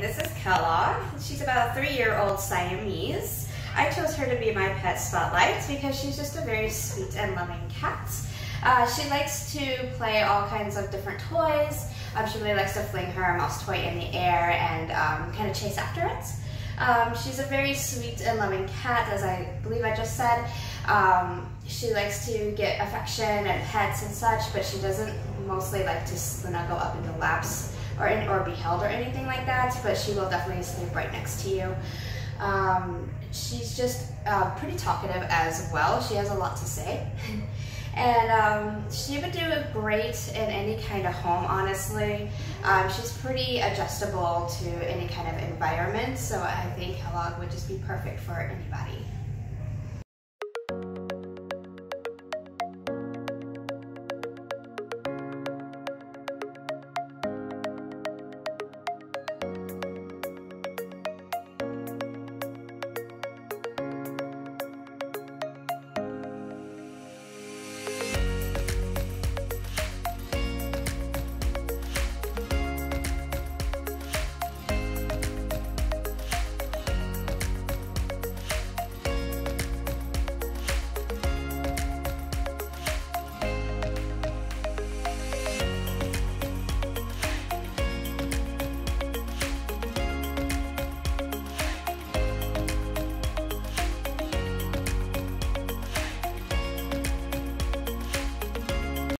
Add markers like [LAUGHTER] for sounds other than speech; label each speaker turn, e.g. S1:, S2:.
S1: This is Kellogg. She's about a three-year-old Siamese. I chose her to be my pet spotlight because she's just a very sweet and loving cat. Uh, she likes to play all kinds of different toys. Um, she really likes to fling her mouse toy in the air and um, kind of chase after it. Um, she's a very sweet and loving cat, as I believe I just said. Um, she likes to get affection and pets and such, but she doesn't mostly like to snuggle up into laps or, or be held or anything like that, but she will definitely sleep right next to you. Um, she's just uh, pretty talkative as well. She has a lot to say. [LAUGHS] and um, she would do great in any kind of home, honestly. Um, she's pretty adjustable to any kind of environment, so I think Kellogg would just be perfect for anybody.